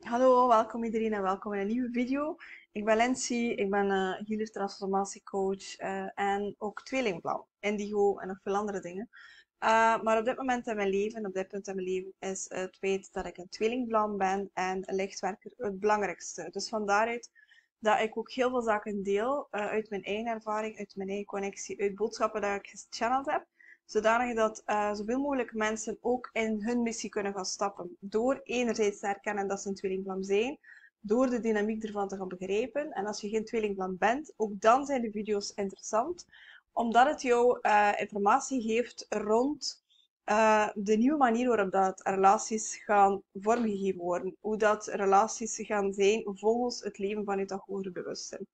Hallo, welkom iedereen en welkom in een nieuwe video. Ik ben Lindsay, ik ben uh, healer transformatiecoach uh, en ook tweelingplan, indigo en nog veel andere dingen. Uh, maar op dit moment in mijn leven, op dit punt in mijn leven, is het feit dat ik een tweelingplan ben en een lichtwerker het belangrijkste. Dus van daaruit dat ik ook heel veel zaken deel uit mijn eigen ervaring, uit mijn eigen connectie, uit boodschappen dat ik gechanneld heb zodanig dat uh, zoveel mogelijk mensen ook in hun missie kunnen gaan stappen. Door enerzijds te herkennen dat ze een tweelingplan zijn, door de dynamiek ervan te gaan begrijpen. En als je geen tweelingplan bent, ook dan zijn de video's interessant, omdat het jou uh, informatie geeft rond uh, de nieuwe manier waarop dat relaties gaan vormgegeven worden. Hoe dat relaties gaan zijn volgens het leven vanuit dat hogere bewustzijn.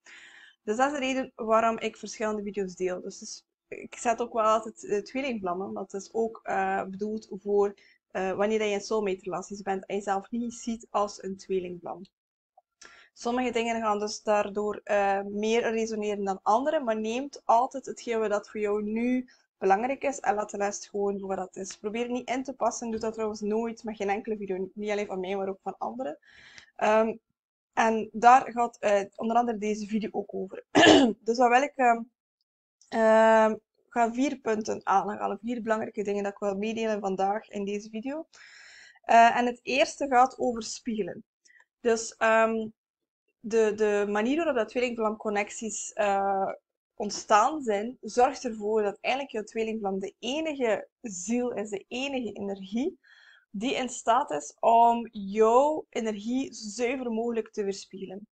Dus dat is de reden waarom ik verschillende video's deel. Dus ik zet ook wel altijd uh, tweelingvlammen, dat is ook uh, bedoeld voor uh, wanneer je in soulmate relaties bent en jezelf niet ziet als een tweelingvlam. Sommige dingen gaan dus daardoor meer resoneren dan andere, maar neemt altijd hetgeen wat voor jou nu belangrijk is en laat de rest gewoon voor wat dat is. Probeer niet in te passen, doe dat trouwens nooit met geen enkele video, niet alleen van mij, maar ook van anderen. Um, en daar gaat onder andere deze video ook over. dus wat wil ik ehm, uh, ik ga vier punten aanhalen, vier belangrijke dingen dat ik wil meedelen vandaag in deze video. Uh, en het eerste gaat over spiegelen. Dus um, de, de manier waarop dat tweelingvlamconnecties uh, ontstaan zijn, zorgt ervoor dat eigenlijk je tweelingvlam de enige ziel is, de enige energie die in staat is om jouw energie zuiver mogelijk te weerspiegelen.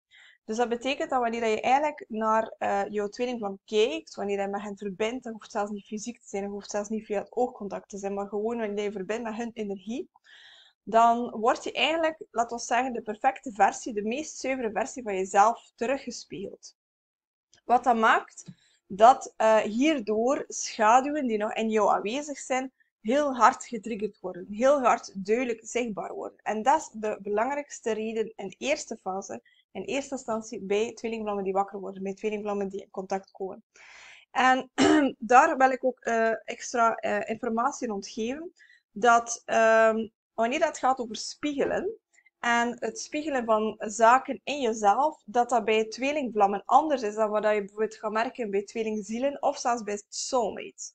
Dus dat betekent dat wanneer je eigenlijk naar uh, jouw tweelingvlam kijkt, wanneer je met hen verbindt, dan hoeft zelfs niet fysiek te zijn, dan hoeft zelfs niet via het oogcontact te zijn, maar gewoon wanneer je verbindt met hun energie, dan word je eigenlijk, laten we zeggen, de perfecte versie, de meest zuivere versie van jezelf teruggespiegeld. Wat dat maakt dat uh, hierdoor schaduwen die nog in jou aanwezig zijn, heel hard getriggerd worden, heel hard duidelijk zichtbaar worden. En dat is de belangrijkste reden in de eerste fase in eerste instantie bij tweelingvlammen die wakker worden, bij tweelingvlammen die in contact komen. En daar wil ik ook uh, extra uh, informatie rond dat um, wanneer dat gaat over spiegelen, en het spiegelen van zaken in jezelf, dat dat bij tweelingvlammen anders is dan wat je bijvoorbeeld gaat merken bij tweelingzielen of zelfs bij soulmates.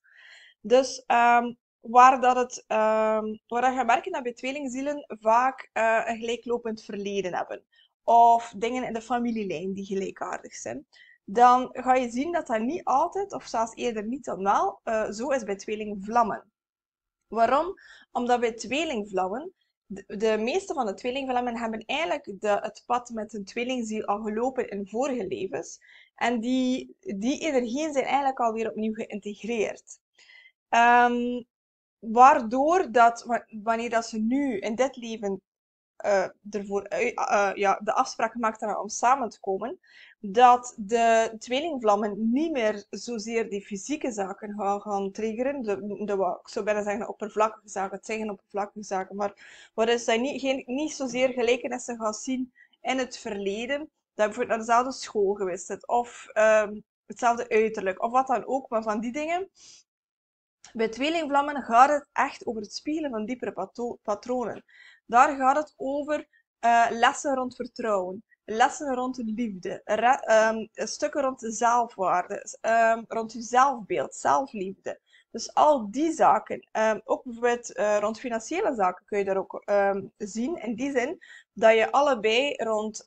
Dus um, waar dat het, um, waar dat je merken dat bij tweelingzielen vaak uh, een gelijklopend verleden hebben of dingen in de familielijn die gelijkaardig zijn, dan ga je zien dat dat niet altijd, of zelfs eerder niet dan wel, uh, zo is bij tweelingvlammen. Waarom? Omdat bij tweelingvlammen, de, meeste van de tweelingvlammen hebben eigenlijk de, het pad met een tweelingziel al gelopen in vorige levens. En die, die energieën zijn eigenlijk alweer opnieuw geïntegreerd. Um, waardoor dat, wanneer dat ze nu in dit leven ervoor uh, ja, de afspraak gemaakt om samen te komen, dat de tweelingvlammen niet meer zozeer die fysieke zaken gaan, gaan triggeren, de, de, ik zou bijna zeggen oppervlakkige zaken, het zeggen oppervlakkige zaken, maar waar zij niet, geen, niet zozeer gelijkenissen gaan zien in het verleden, dat bijvoorbeeld naar dezelfde school geweest is, of um, hetzelfde uiterlijk, of wat dan ook, maar van die dingen. Bij tweelingvlammen gaat het echt over het spiegelen van diepere patronen. Daar gaat het over uh, lessen rond vertrouwen, lessen rond de liefde, um, stukken rond de zelfwaarde, um, rond je zelfbeeld, zelfliefde. Dus al die zaken, um, ook bijvoorbeeld uh, rond financiële zaken kun je daar ook zien. In die zin dat je allebei rond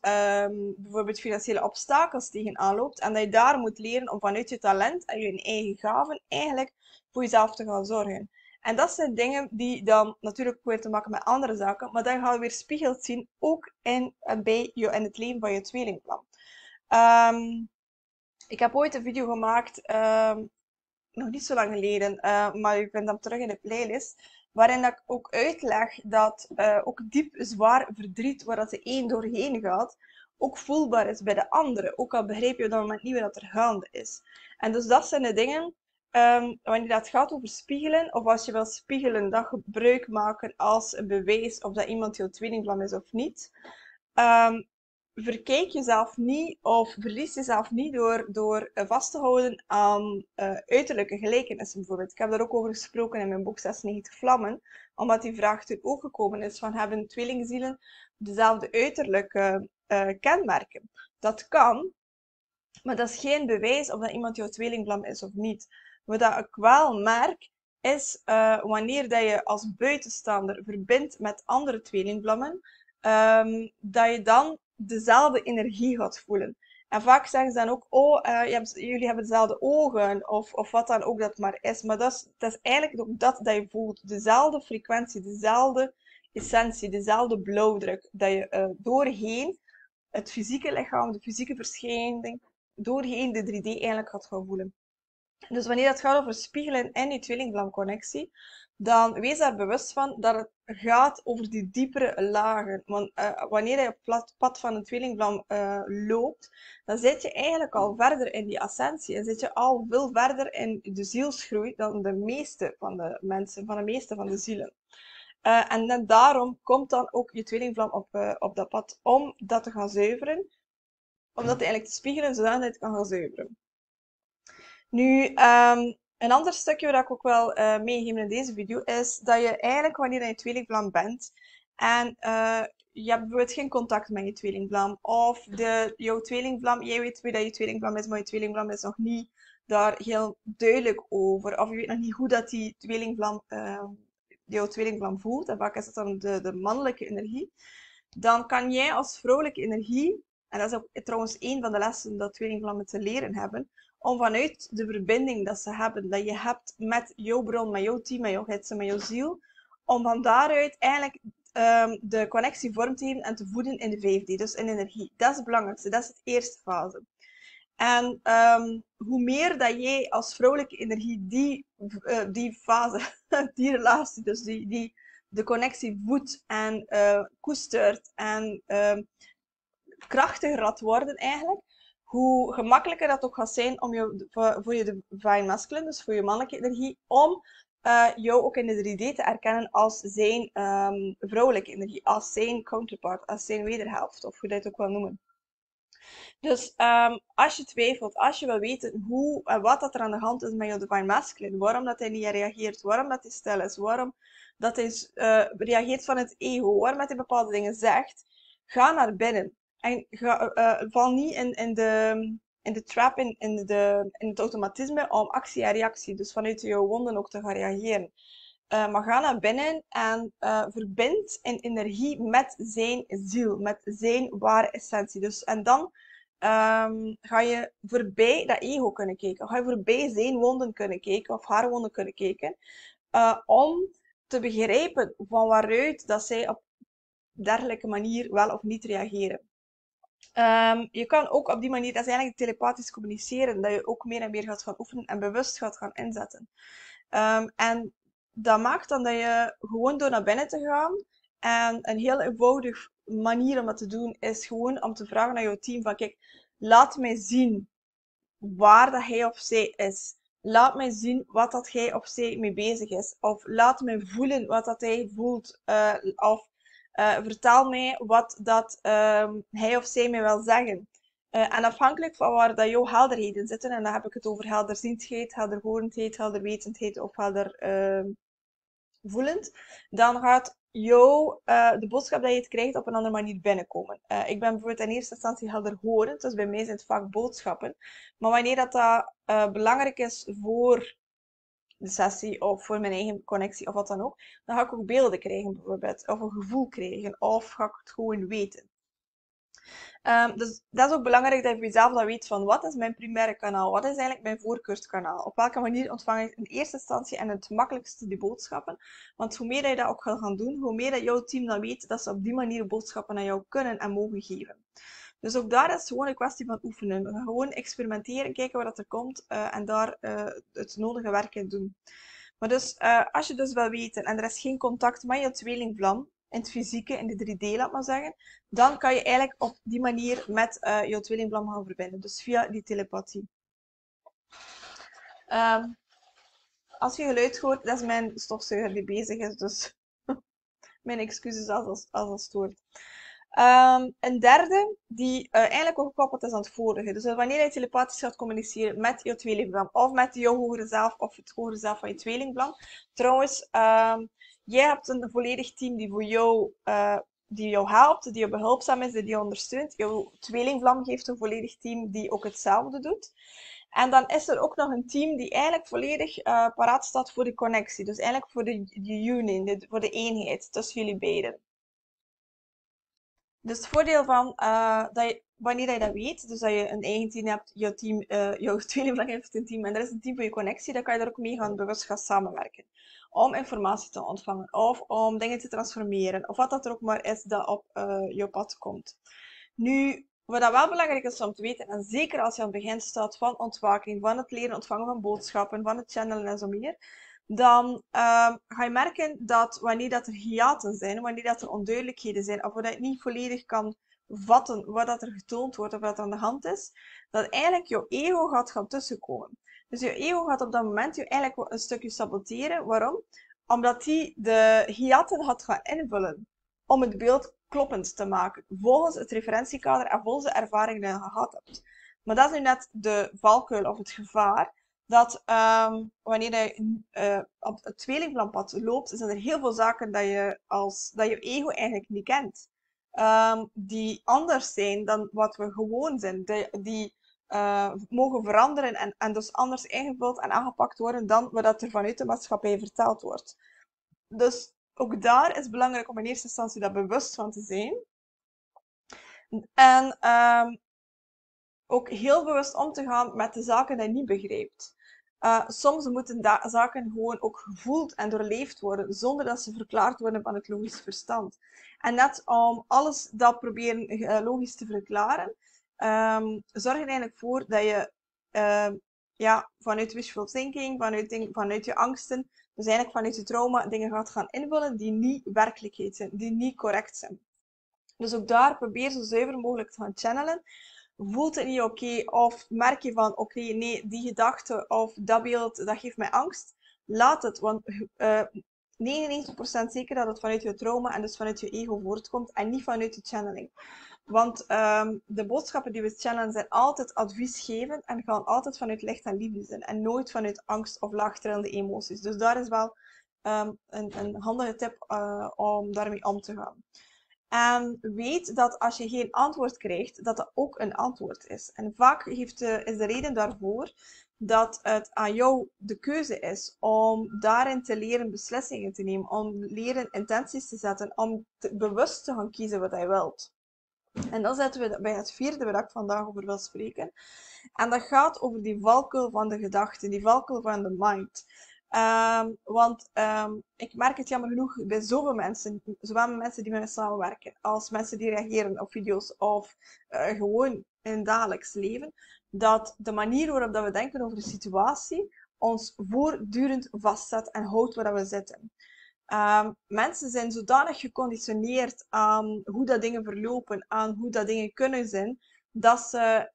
bijvoorbeeld financiële obstakels tegenaan loopt en dat je daar moet leren om vanuit je talent en je eigen gaven eigenlijk voor jezelf te gaan zorgen. En dat zijn dingen die dan natuurlijk weer te maken met andere zaken, maar dan gaan we weer spiegeld zien, ook in, eh, bij je het leven van je tweelingplan. Um, ik heb ooit een video gemaakt, um, nog niet zo lang geleden, uh, maar je vindt hem terug in de playlist, waarin ik ook uitleg dat uh, ook diep zwaar verdriet, waar dat de een doorheen gaat, ook voelbaar is bij de andere. Ook al begrijp je dat moment niet wat er gaande is. En dus dat zijn de dingen Um, wanneer dat gaat over spiegelen, of als je wil spiegelen, dat gebruik maken als een bewijs of dat iemand jouw tweelingvlam is of niet. Um, verkijk jezelf niet of verlies jezelf niet door, door eh, vast te houden aan uh, uiterlijke gelijkenissen bijvoorbeeld. Ik heb daar ook over gesproken in mijn boek 96 Vlammen, omdat die vraag toen ook gekomen is van hebben tweelingzielen dezelfde uiterlijke uh, kenmerken? Dat kan, maar dat is geen bewijs of dat iemand jouw tweelingvlam is of niet. Wat ik wel merk, is uh, wanneer dat je als buitenstaander verbindt met andere tweelingvlammen, um, dat je dan dezelfde energie gaat voelen. En vaak zeggen ze dan ook, oh, hebt, jullie hebben dezelfde ogen, of, of wat dan ook dat maar is. Maar dat is, dat is eigenlijk ook dat dat je voelt. Dezelfde frequentie, dezelfde essentie, dezelfde blauwdruk. Dat je uh, doorheen het fysieke lichaam, de fysieke verschijning, doorheen de 3D eigenlijk gaat gaan voelen. Dus wanneer het gaat over spiegelen en die tweelingvlamconnectie, dan wees daar bewust van dat het gaat over die diepere lagen. Want uh, wanneer je op het pad van een tweelingvlam uh, loopt, dan zit je eigenlijk al verder in die ascensie. En zit je al veel verder in de zielsgroei dan de meeste van de mensen, van de meeste van de zielen. Uh, en daarom komt dan ook je tweelingvlam op, op dat pad om dat te gaan zuiveren. Om dat eigenlijk te spiegelen, zodat het kan gaan zuiveren. Nu, um, een ander stukje wat ik ook wel uh, meegeef in deze video is dat je eigenlijk wanneer je in tweelingvlam bent en uh, je hebt bijvoorbeeld geen contact met je tweelingvlam of de, jouw tweelingvlam, jij weet wie dat je tweelingvlam is, maar je tweelingvlam is nog niet daar heel duidelijk over of je weet nog niet hoe dat die tweelingvlam, uh, jouw tweelingvlam voelt en vaak is het dan de, de mannelijke energie, dan kan jij als vrouwelijke energie, en dat is ook trouwens een van de lessen dat tweelingvlammen te leren hebben, om vanuit de verbinding dat ze hebben, dat je hebt met jouw bron, met jouw team, met jouw gidsen, met jouw ziel, om van daaruit eigenlijk um, de connectie vorm te geven en te voeden in de 5D, dus in energie. Dat is het belangrijkste, dat is de eerste fase. En um, hoe meer dat jij als vrouwelijke energie die, uh, die fase, die relatie, dus die, die de connectie voedt en uh, koestert en uh, krachtiger laat worden eigenlijk, hoe gemakkelijker dat ook gaat zijn om je, voor, je divine masculine, dus voor je mannelijke energie, om uh, jou ook in de 3D te erkennen als zijn um, vrouwelijke energie, als zijn counterpart, als zijn wederhelft, of hoe je dat ook wil noemen. Dus um, als je twijfelt, als je wil weten hoe en wat dat er aan de hand is met je divine masculine, waarom dat hij niet reageert, waarom dat hij stil is, waarom dat hij uh, reageert van het ego, waarom dat hij bepaalde dingen zegt, ga naar binnen. En ga, uh, val niet in, in, de, in de trap, in, in, de, in het automatisme om actie en reactie, dus vanuit je wonden ook te gaan reageren. Uh, maar ga naar binnen en verbind in energie met zijn ziel, met zijn ware essentie. Dus, en dan um, ga je voorbij dat ego kunnen kijken. Ga je voorbij zijn wonden kunnen kijken of haar wonden kunnen kijken. Om te begrijpen van waaruit dat zij op dergelijke manier wel of niet reageren. Um, je kan ook op die manier, eigenlijk telepathisch communiceren, dat je ook meer en meer gaat gaan oefenen en bewust gaat gaan inzetten. Um, en dat maakt dan dat je gewoon door naar binnen te gaan en een heel eenvoudig manier om dat te doen is gewoon om te vragen aan jouw team van kijk, laat mij zien waar dat hij of zij is. Laat mij zien wat dat hij of zij mee bezig is. Of laat mij voelen wat dat hij voelt. Uh, of uh, vertel mij wat dat uh, hij of zij mij wil zeggen. Uh, en afhankelijk van waar dat jouw helderheden zitten, en dan heb ik het over helderziendheid, helderhorendheid, helderwetendheid of helder ehm, dan gaat jou, uh, de boodschap dat je het krijgt op een andere manier binnenkomen. Ik ben bijvoorbeeld in eerste instantie helderhorend, dus bij mij zijn het vaak boodschappen. Maar wanneer dat, dat belangrijk is voor de sessie of voor mijn eigen connectie of wat dan ook, dan ga ik ook beelden krijgen bijvoorbeeld, of een gevoel krijgen, of ga ik het gewoon weten. Um, dus dat is ook belangrijk dat je jezelf dan weet van wat is mijn primaire kanaal, wat is eigenlijk mijn voorkeurskanaal, op welke manier ontvang ik in eerste instantie en het makkelijkste die boodschappen. Want hoe meer je dat ook gaat gaan doen, hoe meer dat jouw team dan weet dat ze op die manier boodschappen aan jou kunnen en mogen geven. Dus ook daar is het gewoon een kwestie van oefenen. Gewoon experimenteren, kijken wat er komt uh, en daar uh, het nodige werk in doen. Maar dus, uh, als je dus wil weten en er is geen contact met je tweelingvlam, in het fysieke, in de 3D laat maar zeggen, dan kan je eigenlijk op die manier met je tweelingvlam gaan verbinden. Dus via die telepathie. Um, als je geluid hoort, dat is mijn stofzuiger die bezig is, dus mijn excuses als, als, als stoort. Um, een derde, die uh, eigenlijk ook gekoppeld is aan het vorige. Dus wanneer je telepathisch gaat communiceren met je tweelingplan, of met jouw hogere zelf, of het hogere zelf van je tweelingplan. Trouwens, um, jij hebt een volledig team die voor jou, uh, die jou helpt, die jou behulpzaam is, die jou ondersteunt. Jouw tweelingvlam geeft een volledig team die ook hetzelfde doet. En dan is er ook nog een team die eigenlijk volledig paraat staat voor de connectie. Dus eigenlijk voor de, de union, voor de eenheid tussen jullie beiden. Dus het voordeel van uh, dat je, wanneer je dat weet, dus dat je een eigen team hebt, jouw, team, uh, jouw heeft een team en er is een team voor je connectie, dan kan je daar ook mee gaan bewust gaan samenwerken. Om informatie te ontvangen of om dingen te transformeren of wat dat er ook maar is dat op uh, jouw pad komt. Nu, wat dat wel belangrijk is om te weten, en zeker als je aan het begin staat van ontwaking, van het leren ontvangen van boodschappen, van het channelen en zo meer, dan uh, ga je merken dat wanneer dat er hiaten zijn, wanneer dat er onduidelijkheden zijn, of wanneer je niet volledig kan vatten wat dat er getoond wordt of wat er aan de hand is, dat eigenlijk jouw ego gaat gaan tussenkomen. Dus je ego gaat op dat moment je eigenlijk een stukje saboteren. Waarom? Omdat die de hiaten gaat gaan invullen om het beeld kloppend te maken, volgens het referentiekader en volgens de ervaring die je gehad hebt. Maar dat is nu net de valkuil of het gevaar, dat um, wanneer je uh, op het tweelingplanpad loopt, zijn er heel veel zaken dat je, als, dat je ego eigenlijk niet kent. Um, die anders zijn dan wat we gewoon zijn. Die, die uh, mogen veranderen en, en dus anders ingevuld en aangepakt worden dan wat er vanuit de maatschappij verteld wordt. Dus ook daar is belangrijk om in eerste instantie daar bewust van te zijn. En um, ook heel bewust om te gaan met de zaken die je niet begrijpt. Uh, soms moeten zaken gewoon ook gevoeld en doorleefd worden, zonder dat ze verklaard worden van het logisch verstand. En net om alles dat proberen uh, logisch te verklaren, um, zorg er eigenlijk voor dat je uh, ja, vanuit wishful thinking, vanuit, vanuit je angsten, dus eigenlijk vanuit je trauma, dingen gaat gaan invullen die niet werkelijkheid zijn, die niet correct zijn. Dus ook daar probeer zo zuiver mogelijk te gaan channelen voelt het niet oké of merk je van oké, nee, die gedachte of dat beeld, dat geeft mij angst, laat het. Want uh, eh, 99% zeker dat het vanuit je trauma en dus vanuit je ego voortkomt en niet vanuit je channeling. Want um, de boodschappen die we channelen zijn altijd adviesgevend en gaan altijd vanuit licht en liefde zijn en nooit vanuit angst of laagtrillende emoties. Dus daar is wel um, een, een handige tip uh, om daarmee om te gaan. En weet dat als je geen antwoord krijgt, dat dat ook een antwoord is. En vaak heeft is de reden daarvoor dat het aan jou de keuze is om daarin te leren beslissingen te nemen, om leren intenties te zetten, om bewust te gaan kiezen wat je wilt. En dan zetten we bij het vierde waar ik vandaag over wil spreken. En dat gaat over die valkuil van de gedachten, die valkuil van de mind. Um, want um, ik merk het jammer genoeg bij zoveel mensen, zowel mensen die met me samenwerken, als mensen die reageren op video's of uh, gewoon in het dagelijks leven, dat de manier waarop dat we denken over de situatie ons voortdurend vastzet en houdt waar we zitten. Um, mensen zijn zodanig geconditioneerd aan hoe dat dingen verlopen, aan hoe dat dingen kunnen zijn, dat ze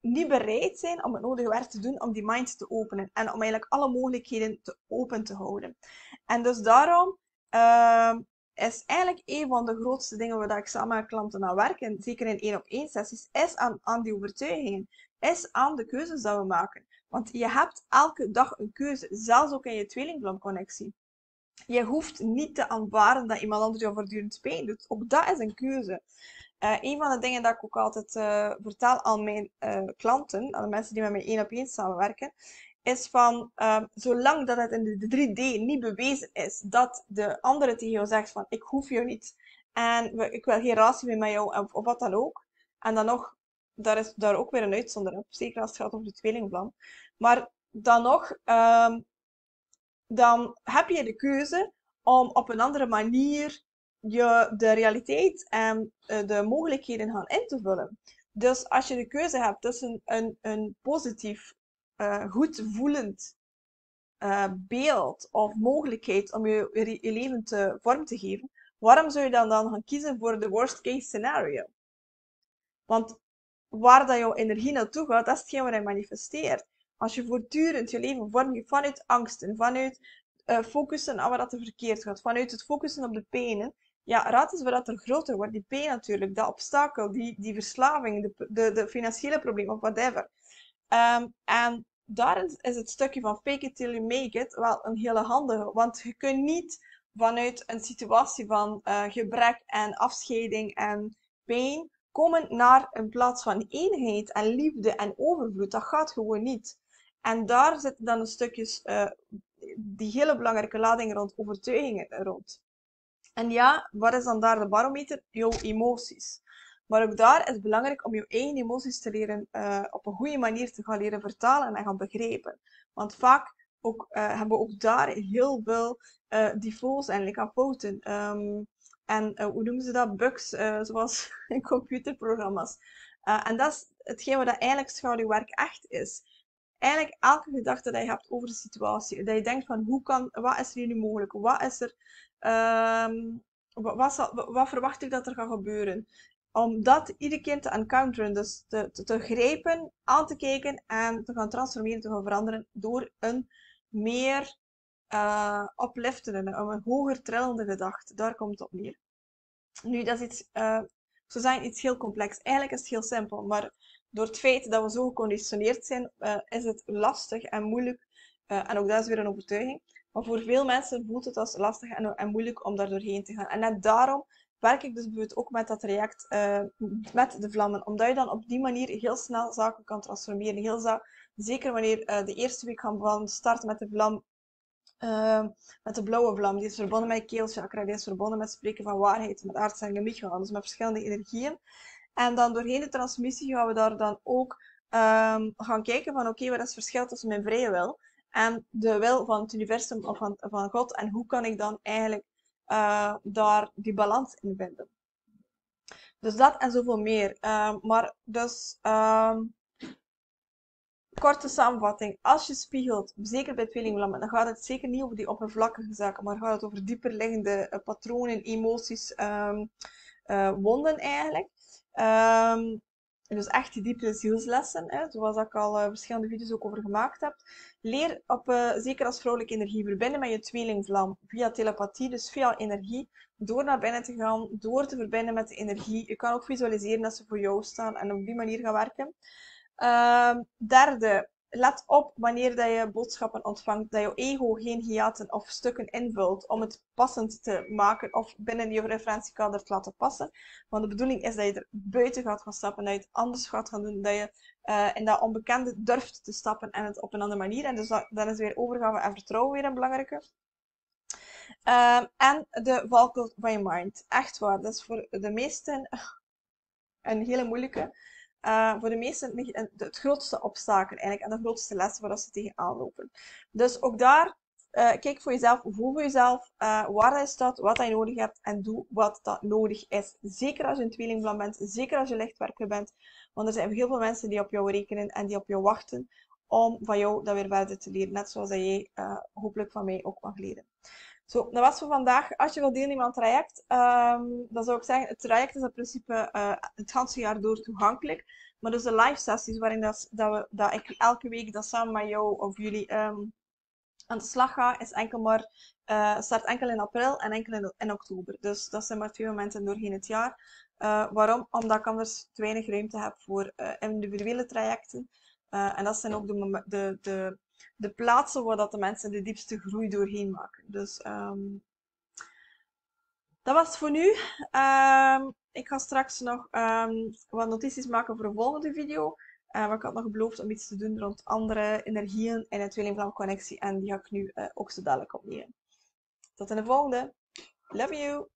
niet bereid zijn om het nodige werk te doen om die mind te openen en om eigenlijk alle mogelijkheden te open te houden. En dus daarom uh, is eigenlijk een van de grootste dingen waar ik samen met klanten aan werk, en zeker in één op één sessies, is aan, aan die overtuigingen, is aan de keuzes die we maken. Want je hebt elke dag een keuze, zelfs ook in je tweelingblanconnectie. Je hoeft niet te aanvaarden dat iemand anders jou voortdurend pijn doet. Ook dat is een keuze. Uh, een van de dingen dat ik ook altijd uh, vertel aan mijn uh, klanten, aan de mensen die met mij één op één samenwerken, is van ehm, zolang dat het in de 3D niet bewezen is dat de andere tegen jou zegt van ik hoef jou niet en ik wil geen relatie meer met jou of, of, wat dan ook. En dan nog, daar is daar ook weer een uitzondering op, zeker als het gaat over de tweelingplan. Maar dan nog, um, dan heb je de keuze om op een andere manier je de realiteit en eh, de mogelijkheden gaan in te vullen. Dus als je de keuze hebt tussen een, een positief, uh, goed voelend uh, beeld of mogelijkheid om je, leven te vorm te geven, waarom zou je dan, dan gaan kiezen voor de worst case scenario? Want waar dat jouw energie naartoe gaat, dat is hetgeen wat je manifesteert. Als je voortdurend je leven vormgeeft vanuit angsten, vanuit focussen op wat er verkeerd gaat, vanuit het focussen op de pijnen, Ja, raad eens wat er groter wordt. Die P natuurlijk, dat obstakel, die, die verslaving, de, de, de financiële problemen of whatever. Ehm, en daar is het stukje van fake it till you make it wel een hele handige. Want je kunt niet vanuit een situatie van uh, gebrek en afscheiding en pijn komen naar een plaats van eenheid en liefde en overvloed. Dat gaat gewoon niet. En daar zitten dan een stukjes uh, die hele belangrijke lading rond overtuigingen rond. En ja, wat is dan daar de barometer? Jouw emoties. Maar ook daar is het belangrijk om je eigen emoties te leren uh, op een goede manier te gaan leren vertalen en gaan begrijpen. Want vaak ook, uh, hebben we ook daar heel veel uh, defaults en fouten. Um, en hoe noemen ze dat? Bugs, zoals in computerprogramma's. en dat is hetgeen wat eigenlijk schaduwwerk echt is. Eigenlijk elke gedachte die je hebt over de situatie. Dat je denkt van, hoe kan, wat is er hier nu mogelijk? Wat is er... Um, wat, wat, verwacht ik dat er gaat gebeuren? om dat iedere keer te encounteren, dus te, te, grijpen, aan te kijken en te gaan transformeren, te gaan veranderen door een meer uh, upliftende, een hoger trillende gedachte. Daar komt het op neer. Nu, dat is iets, zo zijn iets heel complex. Eigenlijk is het heel simpel, maar door het feit dat we zo geconditioneerd zijn, uh, is het lastig en moeilijk. En ook dat is weer een overtuiging. Maar voor veel mensen voelt het als lastig en, en moeilijk om daar doorheen te gaan. En net daarom werk ik dus bijvoorbeeld ook met dat traject uh, met de vlammen. Omdat je dan op die manier heel snel zaken kan transformeren. Heel zeker wanneer uh, de eerste week gaan starten met de vlam. Met de blauwe vlam. Die is verbonden met keelchakra. Die is verbonden met spreken van waarheid. Met aards en gaan. Dus met verschillende energieën. En dan doorheen de transmissie gaan we daar dan ook um, gaan kijken van oké, wat is het verschil tussen mijn vrije wil en de wil van het universum of van, van God. En hoe kan ik dan eigenlijk uh, daar die balans in vinden. Dus dat en zoveel meer. Uh, maar dus, um, korte samenvatting. Als je spiegelt, zeker bij tweelingvlammen, dan gaat het zeker niet over die oppervlakkige zaken, maar gaat het over dieper liggende uh, patronen, emoties, um, wonden eigenlijk. Dus echt die diepe zielslessen, hè, zoals ik al uh, verschillende video's ook over gemaakt heb. Leer op, uh, zeker als vrouwelijke energie, verbinden met je tweelingvlam via telepathie, dus via energie, door naar binnen te gaan, door te verbinden met de energie. Je kan ook visualiseren dat ze voor jou staan en op die manier gaan werken. Uh, derde, let op wanneer dat je boodschappen ontvangt, dat je ego geen hiaten of stukken invult om het passend te maken of binnen je referentiekader te laten passen. Want de bedoeling is dat je er buiten gaat gaan stappen, dat je het anders gaat gaan doen, dat je uh, in dat onbekende durft te stappen en het op een andere manier. En dus is weer overgave en vertrouwen weer een belangrijke. Uh, en de valkuil van je mind. Echt waar, dat is voor de meesten een hele moeilijke. Uh, voor de meesten het grootste obstakel eigenlijk en de grootste les waar ze tegenaan lopen. Dus ook daar, uh, kijk voor jezelf, voel voor jezelf uh, waar je staat, wat je nodig hebt en doe wat dat nodig is. Zeker als je een tweelingplan bent, zeker als je lichtwerker bent, want er zijn heel veel mensen die op jou rekenen en die op jou wachten om van jou dat weer verder te leren. Net zoals dat jij hopelijk van mij ook mag leren. Zo, dat was voor vandaag. Als je wilt deelnemen aan het traject, um, dan zou ik zeggen, het traject is in principe uh, het hele jaar door toegankelijk. Maar dus de live sessies waarin dat, dat, we, dat ik elke week dat samen met jou of jullie um, aan de slag ga, is enkel maar, uh, start enkel in april en enkel in, in, oktober. Dus dat zijn maar twee momenten doorheen het jaar. Uh, waarom? Omdat ik anders te weinig ruimte heb voor individuele trajecten. en dat zijn ook de, de, de de plaatsen waar dat de mensen de diepste groei doorheen maken. Dus um, dat was het voor nu. Um, ik ga straks nog um, wat notities maken voor een volgende video. Uh, maar ik had nog beloofd om iets te doen rond andere energieën in het tweelingvlamconnectie. En die ga ik nu uh, ook zo dadelijk opnemen. Tot in de volgende. Love you!